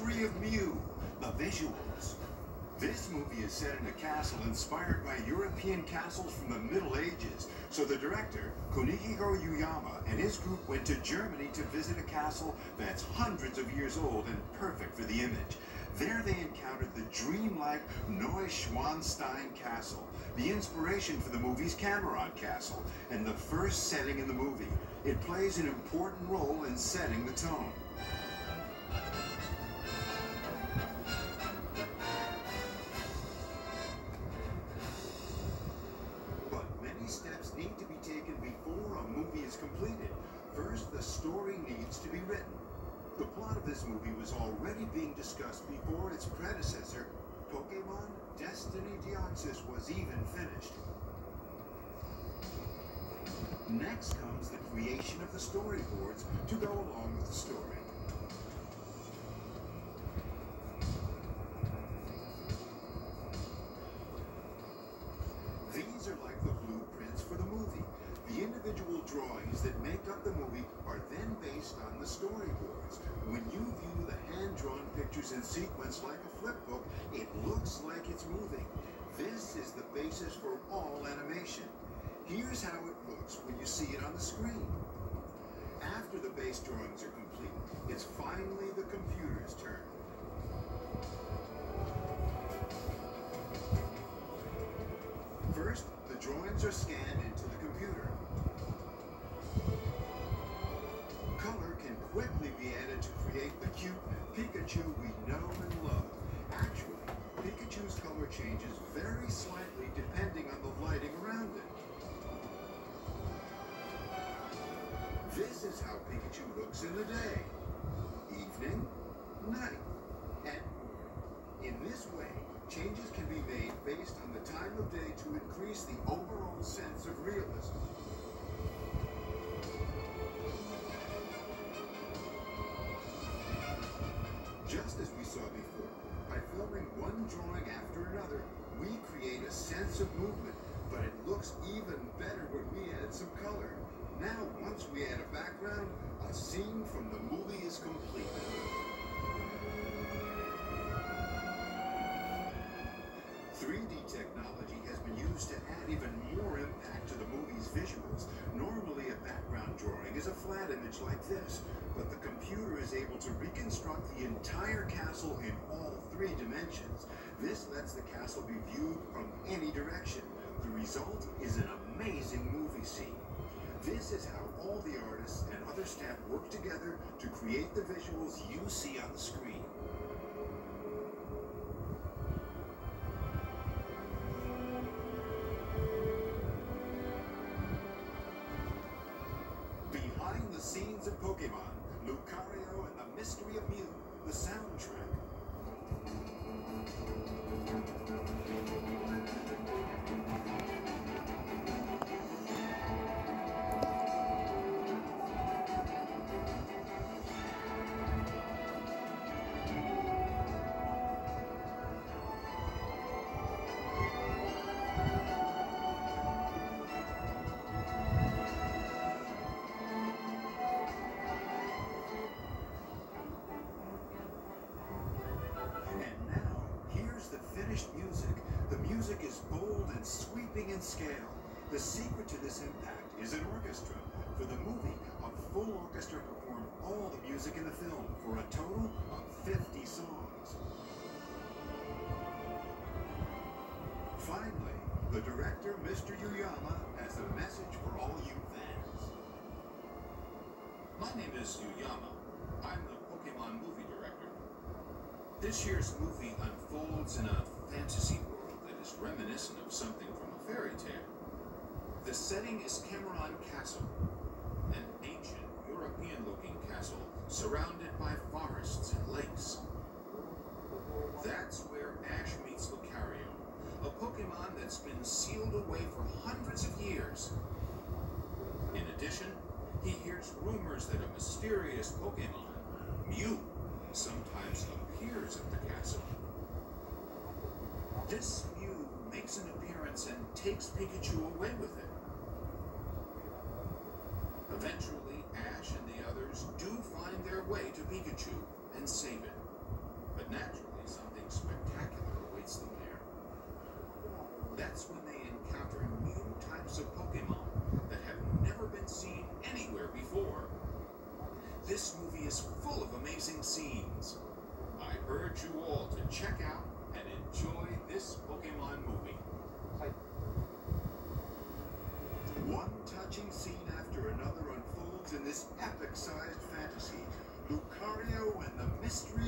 of Mew, the visuals. This movie is set in a castle inspired by European castles from the Middle Ages. So the director, Kunihiko Yuyama, and his group went to Germany to visit a castle that's hundreds of years old and perfect for the image. There they encountered the dreamlike Neuschwanstein Castle, the inspiration for the movie's Cameran Castle, and the first setting in the movie. It plays an important role in setting the tone. First, the story needs to be written. The plot of this movie was already being discussed before its predecessor, Pokemon Destiny Deoxys, was even finished. Next comes the creation of the storyboards to go along with the story. Individual drawings that make up the movie are then based on the storyboards. When you view the hand-drawn pictures in sequence like a flip book, it looks like it's moving. This is the basis for all animation. Here's how it looks when you see it on the screen. After the base drawings are complete, it's finally quickly be added to create the cute Pikachu we know and love. Actually, Pikachu's color changes very slightly depending on the lighting around it. This is how Pikachu looks in the day, evening, night, and more. In this way, changes can be made based on the time of day to increase the overall sense of realism. One drawing after another, we create a sense of movement, but it looks even better when we add some color. Now, once we add a background, a scene from the movie is complete. Drawing is a flat image like this, but the computer is able to reconstruct the entire castle in all three dimensions. This lets the castle be viewed from any direction. The result is an amazing movie scene. This is how all the artists and other staff work together to create the visuals you see on the screen. The soundtrack. Music is bold and sweeping in scale. The secret to this impact is an orchestra. For the movie, a full orchestra performed all the music in the film for a total of 50 songs. Finally, the director, Mr. Yuyama, has a message for all you fans. My name is Yuyama. I'm the Pokemon movie director. This year's movie unfolds in a fantasy world that is reminiscent of something from a fairy tale. The setting is Cameran Castle, an ancient European-looking castle surrounded by forests and lakes. That's where Ash meets Lucario, a Pokemon that's been sealed away for hundreds of years. In addition, he hears rumors that a mysterious Pokemon, Mew, sometimes appears at the castle. This Mew makes an appearance and takes Pikachu away with him. Way to Pikachu and save it. But naturally, something spectacular awaits them there. That's when they encounter new types of Pokemon that have never been seen anywhere before. This movie is full of amazing scenes. I urge you all to check out and enjoy this Pokemon movie. One touching scene after another unfolds in this epic-sized fantasy. Lucario and the Mystery